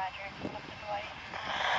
Roger. White.